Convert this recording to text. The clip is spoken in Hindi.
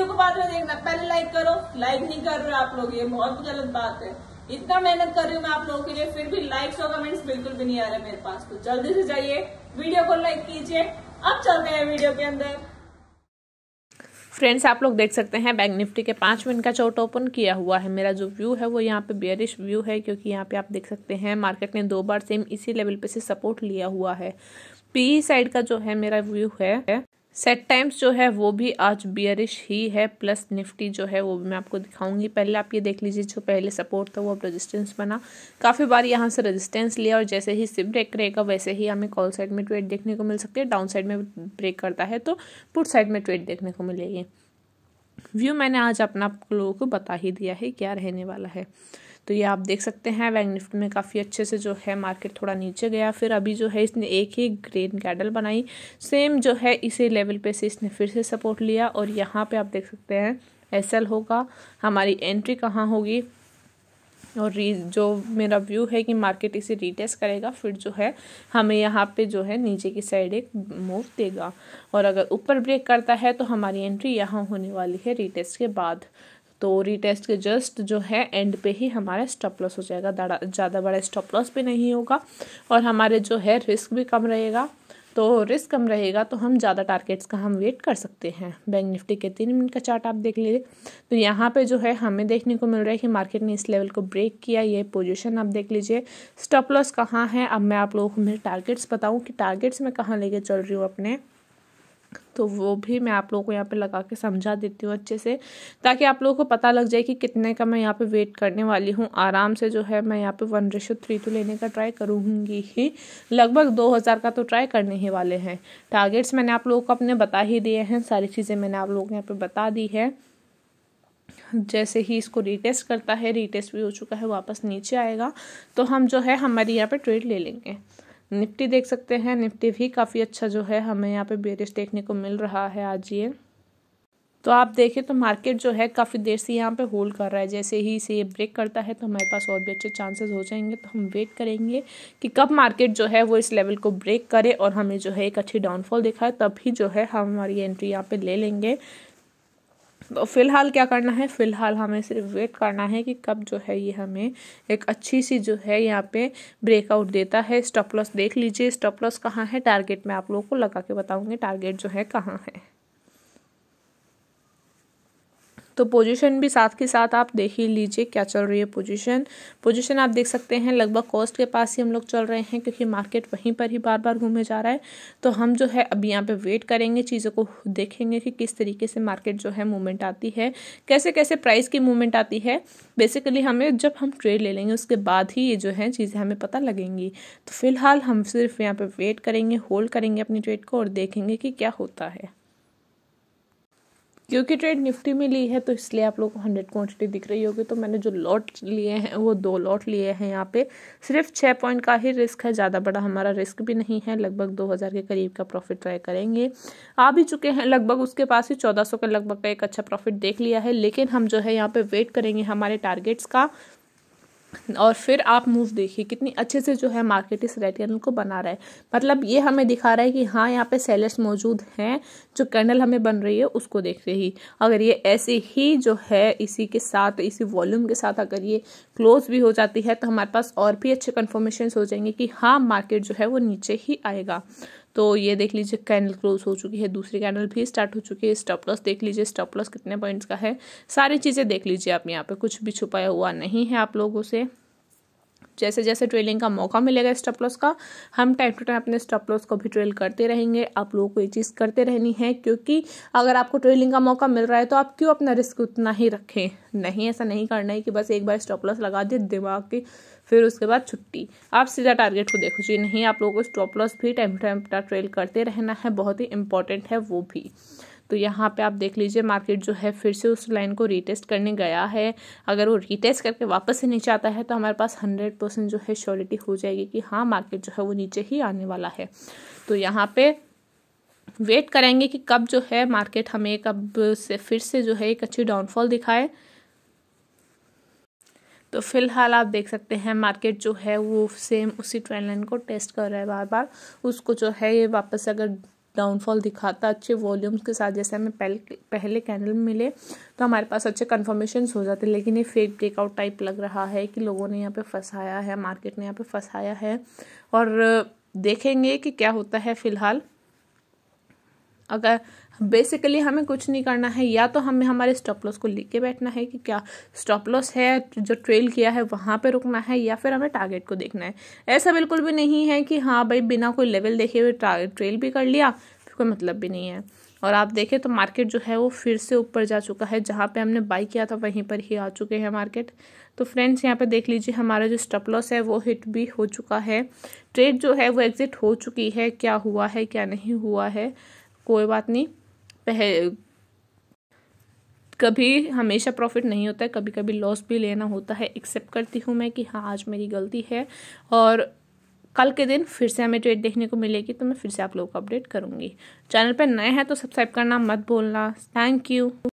वीडियो को बाद में देखना, पहले लाइक करो लाइक नहीं कर रहे आप लोग, ये बहुत गलत बात है। इतना मेहनत कर रही हूँ मैं आप लोगों के लिए, फिर भी लाइक्स और कमेंट्स बिल्कुल भी नहीं आ रहे मेरे पास। तो जल्दी से जाइए, वीडियो को लाइक कीजिए। अब चलते हैं वीडियो के अंदर। फ्रेंड्स आप लोग देख सकते हैं बैंक निफ्टी के पाँच मिनट का चोट ओपन किया हुआ है। मेरा जो व्यू है, वो यहाँ पे बियरिश व्यू है, क्योंकि यहाँ पे आप देख सकते हैं मार्केट ने दो बार सेम इसी लेवल पे से सपोर्ट लिया हुआ है। पी साइड का जो है, मेरा व्यू है सेट टाइम्स जो है वो भी आज बियरिश ही है प्लस निफ्टी जो है वो भी मैं आपको दिखाऊँगी। पहले आप ये देख लीजिए, जो पहले सपोर्ट था वो अब रेजिस्टेंस बना। काफ़ी बार यहाँ से रेजिस्टेंस लिया और जैसे ही सिप ब्रेक रहेगा वैसे ही हमें कॉल साइड में ट्रेड देखने को मिल सकती है। डाउन साइड में ब्रेक करता है तो पुट साइड में ट्रेड देखने को मिलेगी। व्यू मैंने आज अपना आप लोगों को बता ही दिया है, क्या रहने वाला है। तो ये आप देख सकते हैं बैंक निफ्टी में काफ़ी अच्छे से जो है मार्केट थोड़ा नीचे गया। फिर अभी जो है इसने एक ही ग्रेन कैडल बनाई। सेम जो है इसी लेवल पे से इसने फिर से सपोर्ट लिया और यहाँ पे आप देख सकते हैं एसएल होगा। हमारी एंट्री कहाँ होगी? और री जो मेरा व्यू है कि मार्केट इसे रीटेस्ट करेगा, फिर जो है हमें यहाँ पे जो है नीचे की साइड एक मूव देगा। और अगर ऊपर ब्रेक करता है तो हमारी एंट्री यहाँ होने वाली है रीटेस्ट के बाद। तो रीटेस्ट के जस्ट जो है एंड पे ही हमारा स्टॉप लॉस हो जाएगा। ज़्यादा बड़ा स्टॉप लॉस भी नहीं होगा और हमारे जो है रिस्क भी कम रहेगा। तो रिस्क कम रहेगा तो हम ज़्यादा टारगेट्स का हम वेट कर सकते हैं। बैंक निफ्टी के तीन मिनट का चार्ट आप देख लीजिए। तो यहाँ पे जो है हमें देखने को मिल रहा है कि मार्केट ने इस लेवल को ब्रेक किया। ये पोजीशन आप देख लीजिए। स्टॉप लॉस कहाँ है? अब मैं आप लोगों को मेरे टारगेट्स बताऊँ कि टारगेट्स मैं कहाँ लेके चल रही हूँ अपने। तो वो भी मैं आप लोगों को यहाँ पे लगा के समझा देती हूँ अच्छे से, ताकि आप लोगों को पता लग जाए कि कितने का मैं यहाँ पे वेट करने वाली हूँ। आराम से जो है मैं यहाँ पे वन रेशो थ्री तो लेने का ट्राई करूँगी ही। लगभग दो हज़ार का तो ट्राई करने ही वाले हैं। टारगेट्स मैंने आप लोगों को अपने बता ही दिए हैं, सारी चीज़ें मैंने आप लोगों को यहाँ पर बता दी है। जैसे ही इसको रीटेस्ट करता है रीटेस्ट भी हो चुका है, वापस नीचे आएगा तो हम जो है हमारी यहाँ पर ट्रेड ले लेंगे। निफ्टी देख सकते हैं। निफ्टी भी काफ़ी अच्छा जो है हमें यहाँ पे बेरिश देखने को मिल रहा है आज ये। तो आप देखें तो मार्केट जो है काफ़ी देर से यहाँ पे होल्ड कर रहा है। जैसे ही इसे ये ब्रेक करता है तो हमारे पास और भी अच्छे चांसेस हो जाएँगे। तो हम वेट करेंगे कि कब मार्केट जो है वो इस लेवल को ब्रेक करे और हमें जो है एक अच्छी डाउनफॉल दिखाए, तभी जो है हम हमारी एंट्री यहाँ पे ले लेंगे। तो फ़िलहाल क्या करना है? फ़िलहाल हमें सिर्फ़ वेट करना है कि कब जो है ये हमें एक अच्छी सी जो है यहाँ पे ब्रेकआउट देता है। स्टॉप लॉस देख लीजिए। स्टॉप लॉस कहाँ है? टारगेट में आप लोगों को लगा के बताऊँगी। टारगेट जो है कहाँ है? तो पोजीशन भी साथ के साथ आप देख ही लीजिए क्या चल रही है पोजीशन पोजीशन आप देख सकते हैं, लगभग कॉस्ट के पास ही हम लोग चल रहे हैं क्योंकि मार्केट वहीं पर ही बार बार घूमे जा रहा है। तो हम जो है अभी यहाँ पे वेट करेंगे, चीज़ों को देखेंगे कि किस तरीके से मार्केट जो है मूवमेंट आती है कैसे कैसे प्राइस की मूवमेंट आती है। बेसिकली हमें जब हम ट्रेड ले लेंगे, उसके बाद ही ये जो है चीज़ें हमें पता लगेंगी। तो फ़िलहाल हम सिर्फ़ यहाँ पर वेट करेंगे होल्ड करेंगे अपनी ट्रेड को और देखेंगे कि क्या होता है। क्योंकि ट्रेड निफ्टी में ली है तो इसलिए आप लोग को हंड्रेड क्वान्टिटी दिख रही होगी। तो मैंने जो लॉट लिए हैं, वो दो लॉट लिए हैं यहाँ पे। सिर्फ़ छः पॉइंट का ही रिस्क है, ज़्यादा बड़ा हमारा रिस्क भी नहीं है। लगभग दो हज़ार के करीब का प्रॉफिट ट्राई करेंगे। आ भी चुके हैं, लगभग उसके पास ही चौदह सौ के लगभग का एक अच्छा प्रॉफिट देख लिया है। लेकिन हम जो है यहाँ पर वेट करेंगे हमारे टारगेट्स का। और फिर आप मूव देखिए, कितनी अच्छे से जो है मार्केट इस रेड कैंडल को बना रहा है। मतलब ये हमें दिखा रहा है कि हाँ यहाँ पे सेलर्स मौजूद हैं, जो कैंडल हमें बन रही है, उसको देखते ही। अगर ये ऐसे ही जो है, इसी के साथ, इसी वॉल्यूम के साथ अगर ये क्लोज भी हो जाती है तो हमारे पास और भी अच्छे कन्फर्मेशन हो जाएँगे कि हाँ मार्केट जो है वो नीचे ही आएगा। तो ये देख लीजिए कैंडल क्लोज हो चुकी है, दूसरी कैंडल भी स्टार्ट हो चुकी है। स्टॉप लॉस देख लीजिए, स्टॉप लॉस कितने पॉइंट्स का है। सारी चीज़ें देख लीजिए आप, यहाँ पे कुछ भी छुपाया हुआ नहीं है आप लोगों से। जैसे जैसे ट्रेलिंग का मौका मिलेगा स्टॉप लॉस का, हम टाइम टू टाइम अपने स्टॉप लॉस को भी ट्रेल करते रहेंगे। आप लोगों को ये चीज़ करते रहनी है, क्योंकि अगर आपको ट्रेलिंग का मौका मिल रहा है तो आप क्यों अपना रिस्क उतना ही रखें? नहीं, ऐसा नहीं करना है कि बस एक बार स्टॉप लॉस लगा दिए, दिमाग की, फिर उसके बाद छुट्टी। आप सीधा टारगेट को देखो जी, नहीं, आप लोगों को स्टॉप लॉस भी टाइम टू टाइम ट्रेल करते रहना है, बहुत ही इंपॉर्टेंट है वो भी। तो यहाँ पे आप देख लीजिए मार्केट जो है फिर से उस लाइन को रीटेस्ट करने गया है। अगर वो रीटेस्ट करके वापस से नीचे आता है तो हमारे पास हंड्रेड परसेंट जो है श्योरिटी हो जाएगी कि हाँ मार्केट जो है वो नीचे ही आने वाला है। तो यहाँ पे वेट करेंगे कि कब जो है मार्केट हमें कब से फिर से जो है एक अच्छी डाउनफॉल दिखाए। तो फ़िलहाल आप देख सकते हैं मार्केट जो है वो सेम उसी ट्रेंड लाइन को टेस्ट कर रहा है बार बार उसको जो है ये वापस अगर डाउनफॉल दिखाता अच्छे वॉल्यूम्स के साथ, जैसे हमें पहले पहले कैंडल में मिले तो हमारे पास अच्छे कन्फर्मेशन हो जाते, लेकिन ये फेक ब्रेकआउट टाइप लग रहा है कि लोगों ने यहाँ पे फंसाया है मार्केट ने यहाँ पे फंसाया है। और, देखेंगे कि क्या होता है फ़िलहाल। अगर बेसिकली हमें कुछ नहीं करना है, या तो हमें हमारे स्टॉप लॉस को लिख के बैठना है कि क्या स्टॉप लॉस है, जो ट्रेल किया है वहाँ पे रुकना है, या फिर हमें टारगेट को देखना है। ऐसा बिल्कुल भी नहीं है कि हाँ भाई बिना कोई लेवल देखे हुए ट्रेल भी कर लिया, फिर कोई मतलब भी नहीं है। और आप देखें तो मार्केट जो है वो फिर से ऊपर जा चुका है, जहाँ पे हमने बाई किया था वहीं पर ही आ चुके हैं मार्केट तो फ्रेंड्स यहाँ पे देख लीजिए हमारा जो स्टॉप लॉस है वो हिट भी हो चुका है। ट्रेड जो है वो एग्जिट हो चुकी है, क्या हुआ है, क्या नहीं हुआ है। कोई बात नहीं। पह कभी हमेशा प्रॉफिट नहीं होता है कभी कभी लॉस भी लेना होता है। एक्सेप्ट करती हूँ मैं कि हाँ आज मेरी गलती है और कल के दिन फिर से हमें ट्रेड देखने को मिलेगी तो मैं फिर से आप लोगों को अपडेट करूँगी। चैनल पर नए हैं तो सब्सक्राइब करना मत भूलना। Thank you